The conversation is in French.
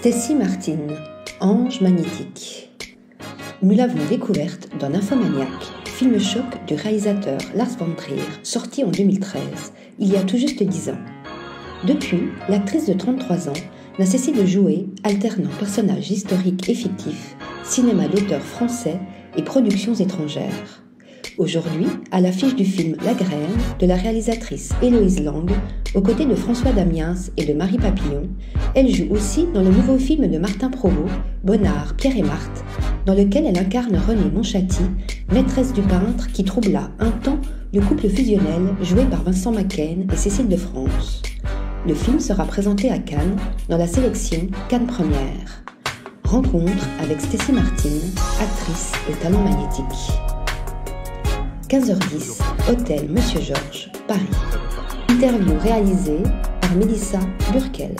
Stacy Martin, Ange magnétique. Nous l'avons découverte dans Infomaniac, film choc du réalisateur Lars von Trier, sorti en 2013, il y a tout juste 10 ans. Depuis, l'actrice de 33 ans n'a cessé de jouer, alternant personnages historiques et fictifs, cinéma d'auteur français et productions étrangères. Aujourd'hui, à l'affiche du film La Graine de la réalisatrice Héloïse Lang, aux côtés de François Damiens et de Marie Papillon, elle joue aussi dans le nouveau film de Martin Provost, Bonnard, Pierre et Marthe, dans lequel elle incarne Renée Monchatti, maîtresse du peintre qui troubla un temps le couple fusionnel joué par Vincent Macken et Cécile de France. Le film sera présenté à Cannes dans la sélection Cannes Première. Rencontre avec Stécie Martin, actrice au talent magnétique. 15h10, Hôtel Monsieur Georges, Paris. Interview réalisée par Mélissa Burkel.